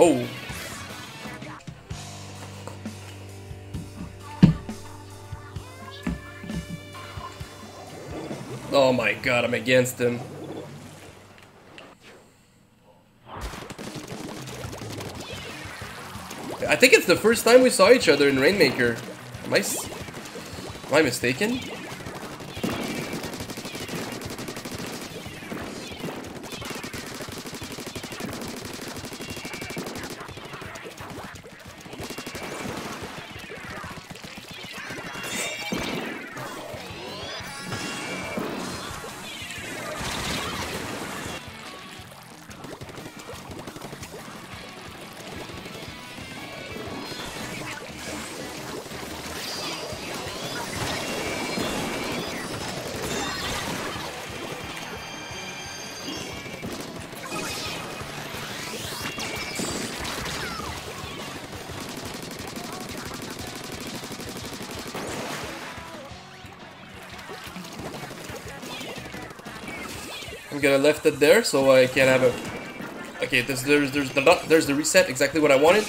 Oh. Oh my god, I'm against him. I think it's the first time we saw each other in Rainmaker. Am I, am I mistaken? I'm gonna left it there so I can have a... Okay, there's, there's, there's, the, there's the reset, exactly what I wanted.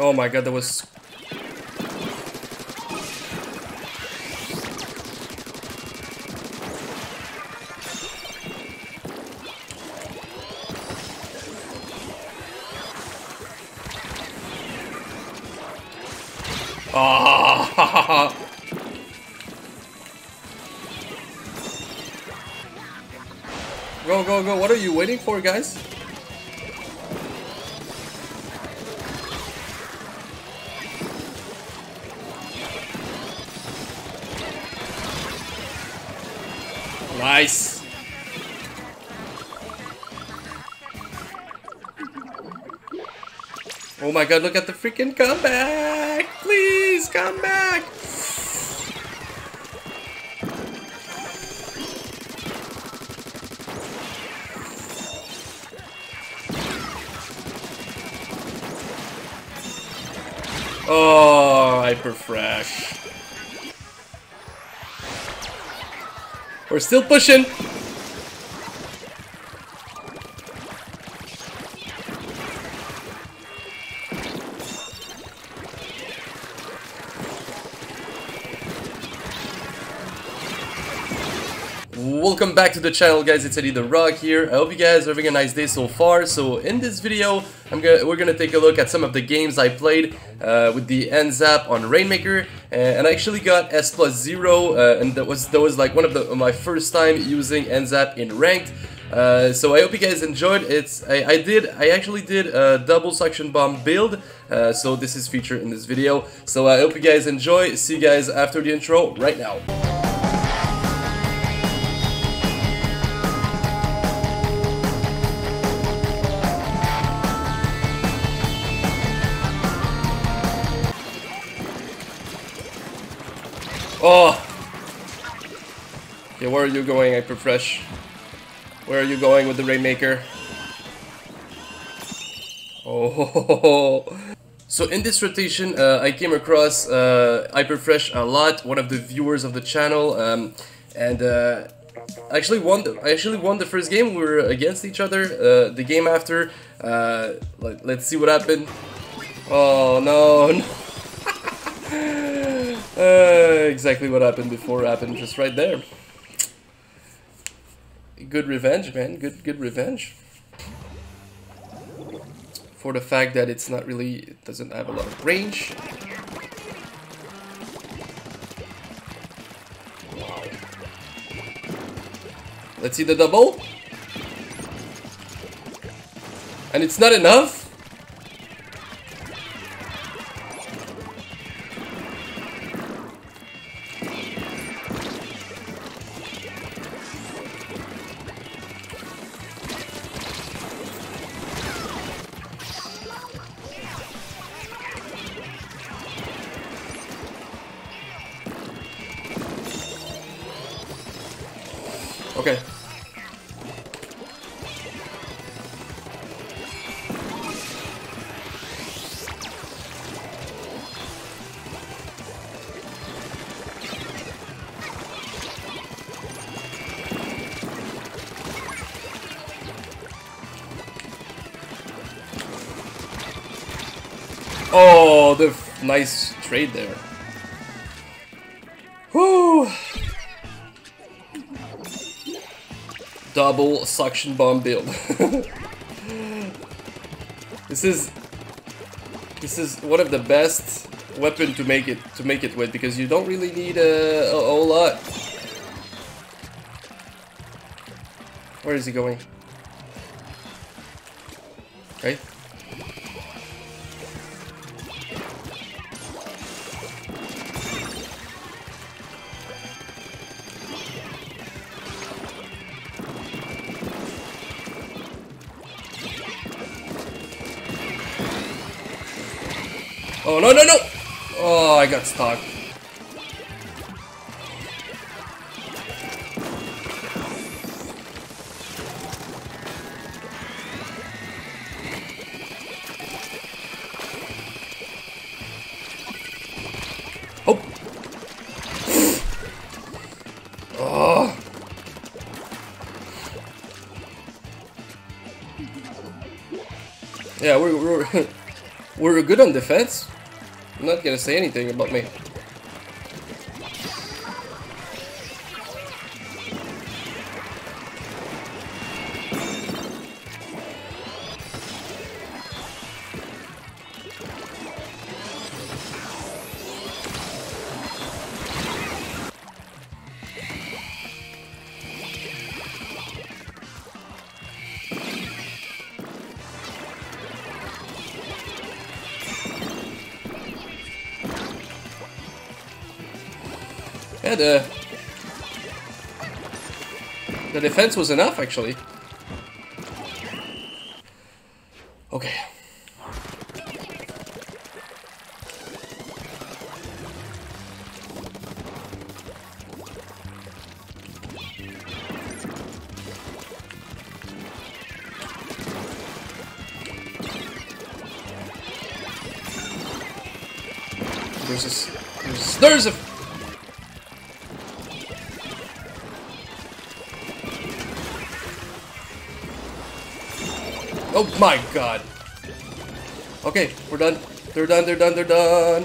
Oh my god, that was... Ah! go, go, go. What are you waiting for, guys? Nice. Oh my god, look at the freaking comeback! Please, come back! Oh, hyper fresh. We're still pushing. Welcome back to the channel guys, it's Eddie the Rock here. I hope you guys are having a nice day so far. So in this video, I'm gonna we're gonna take a look at some of the games I played uh, with the N-Zap on Rainmaker. And I actually got S plus zero, uh, and that was that was like one of the my first time using N-Zap in ranked. Uh, so I hope you guys enjoyed. It's I, I, did I actually did a double suction bomb build. Uh, so this is featured in this video. So I hope you guys enjoy. See you guys after the intro right now. Oh! Yeah, where are you going, Hyperfresh? Where are you going with the Rainmaker? Oh! So in this rotation, uh, I came across uh, Hyperfresh a lot, one of the viewers of the channel, um, and uh, actually won. The, I actually won the first game. We were against each other. Uh, the game after, uh, let, let's see what happened. Oh no! no. Uh, exactly what happened before happened just right there. Good revenge, man. Good, good revenge. For the fact that it's not really, it doesn't have a lot of range. Let's see the double. And it's not enough. Oh, the nice trade there. Whoo! Double suction bomb build. this is this is one of the best weapon to make it to make it with because you don't really need a, a whole lot. Where is he going? Oh, no, no, no! Oh, I got stuck. Oh! Yeah, we're, we're, we're good on defense. I'm not gonna say anything about me. Yeah, the the defense was enough actually. Oh my god. Okay, we're done. They're done, they're done, they're done.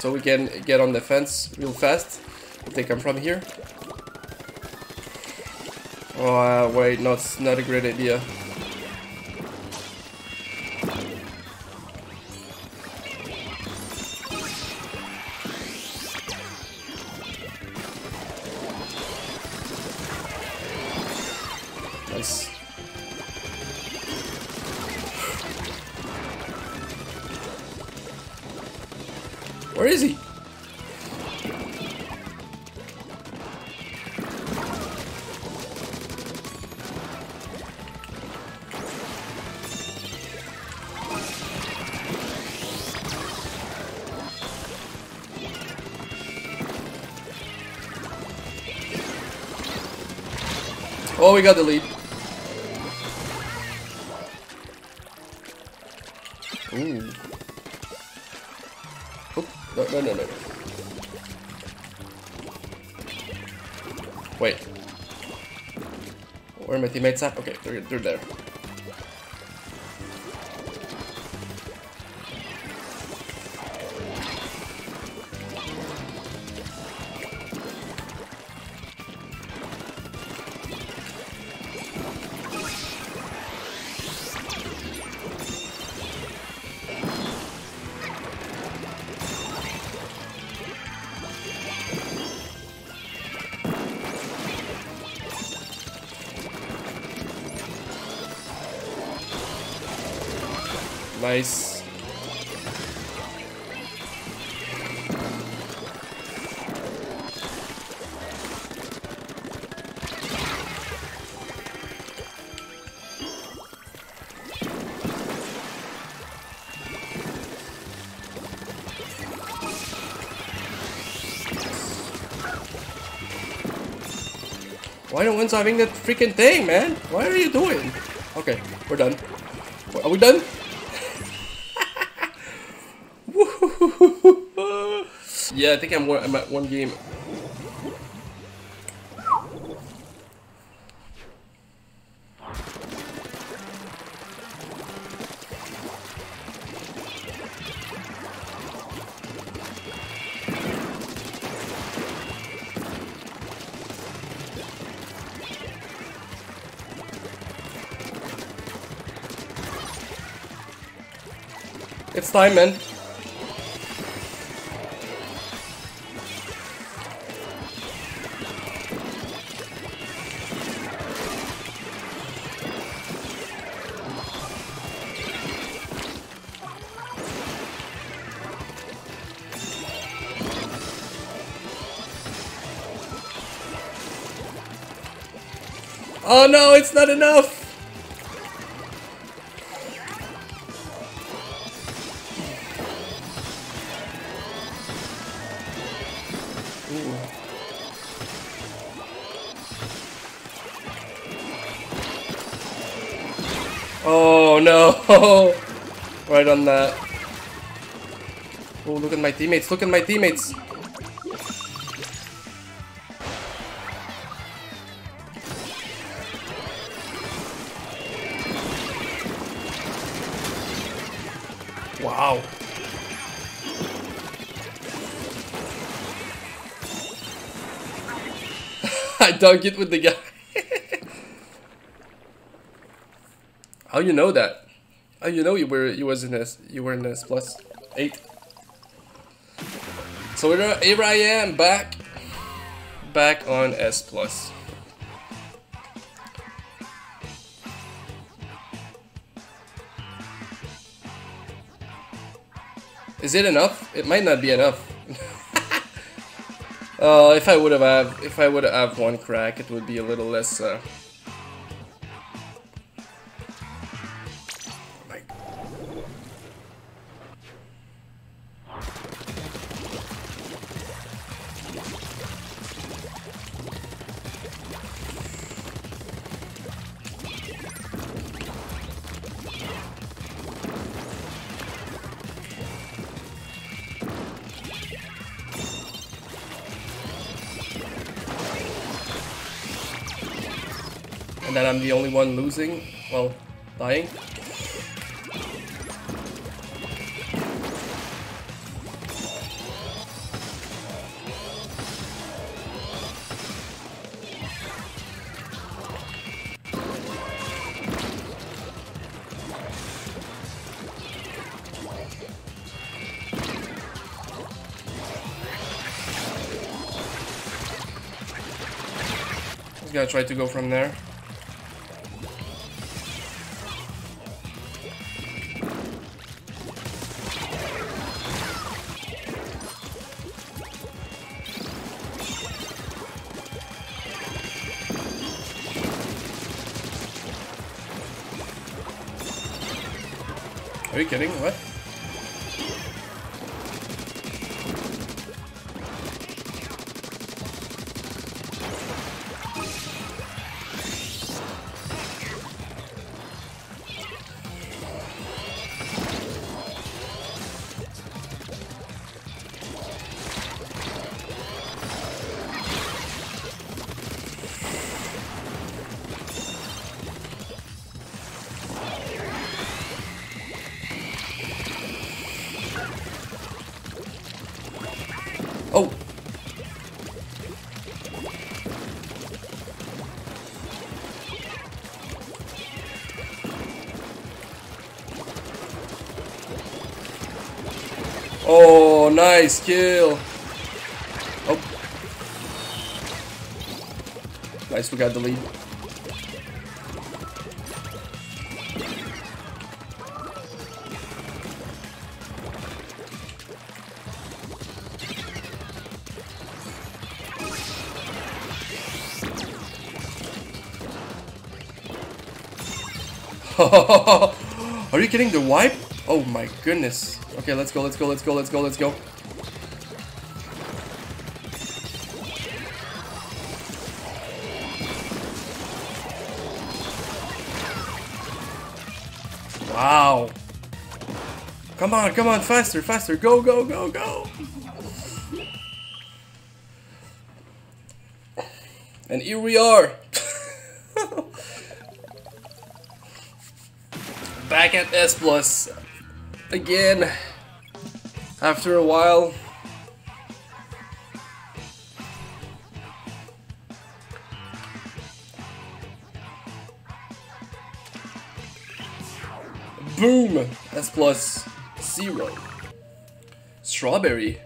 So we can get on the fence real fast if they come from here. Oh, uh, wait, no, it's not a great idea. Oh, we got the lead. Ooh. Oh, no, no, no, no. Wait. Where are my teammates at? Okay, they're, they're there. Nice. Why no one's having that freaking thing, man? Why are you doing? Okay, we're done. Are we done? yeah, I think I'm, I'm at one game. It's time, man. Oh no, it's not enough! Oh no! right on that. Oh, look at my teammates, look at my teammates! Dunk it with the guy. How you know that? How you know you were you was in this you were in this plus eight? So here, here I am back back on S plus. Is it enough? It might not be enough. Uh, if I would have if I would have one crack, it would be a little less. Uh, and that I'm the only one losing, well, dying. Gotta try to go from there. Kidding? What? Oh, nice kill! Oh. Nice, we got the lead. Are you kidding? The wipe? Oh my goodness. Okay, let's go, let's go, let's go, let's go, let's go. Wow. Come on, come on, faster, faster. Go, go, go, go. And here we are. Back at S Plus again after a while. Boom! S plus zero. Strawberry.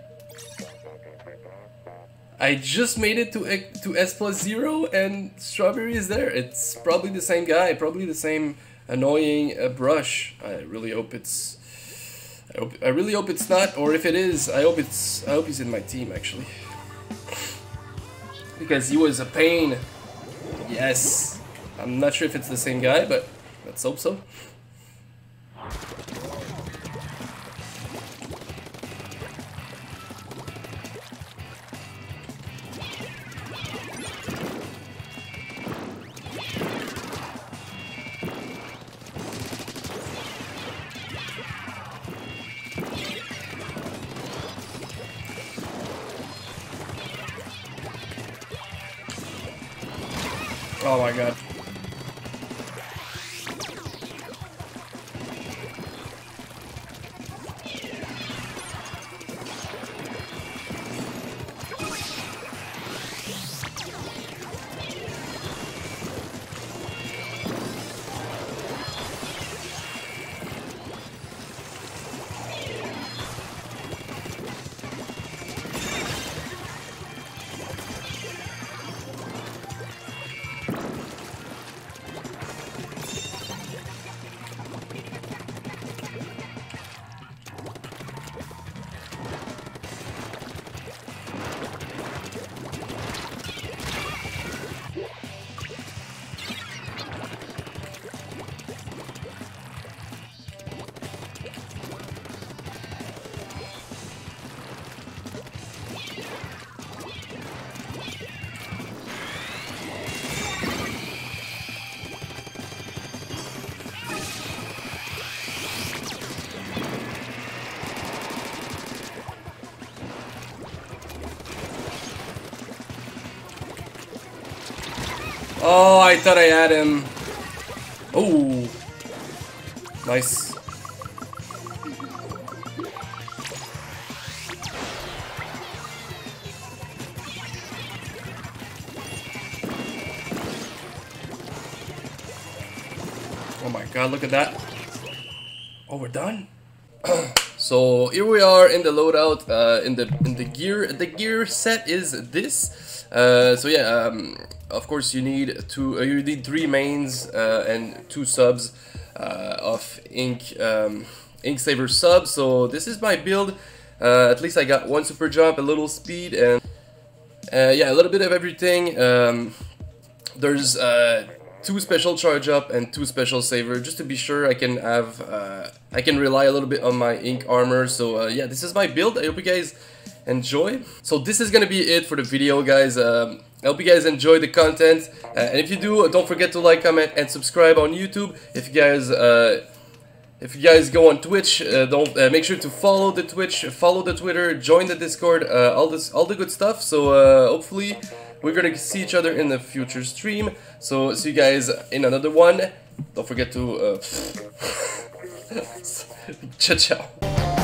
I just made it to to S plus zero and strawberry is there. It's probably the same guy, probably the same annoying uh, brush. I really hope it's. I, hope, I really hope it's not, or if it is, I hope it's. I hope he's in my team actually, because he was a pain. Yes, I'm not sure if it's the same guy, but let's hope so. Oh my god. I thought I had him. Oh. Nice. Oh my god, look at that. Oh, we're done? so here we are in the loadout, uh, in the in the gear. The gear set is this. Uh, so yeah, um, of course you need two. Uh, you need three mains uh, and two subs uh, of ink um, ink saver subs. So this is my build. Uh, at least I got one super jump, a little speed, and yeah, a little bit of everything. Um, there's two special charge up and two special saver just to be sure I can have uh, I can rely a little bit on my ink armor so uh, yeah this is my build I hope you guys enjoy so this is gonna be it for the video guys um, I hope you guys enjoy the content uh, and if you do don't forget to like comment and subscribe on YouTube if you guys uh, if you guys go on Twitch, uh, don't uh, make sure to follow the Twitch, follow the Twitter, join the Discord, uh, all this, all the good stuff. So uh, hopefully we're gonna see each other in the future stream. So see you guys in another one. Don't forget to uh, ciao ciao.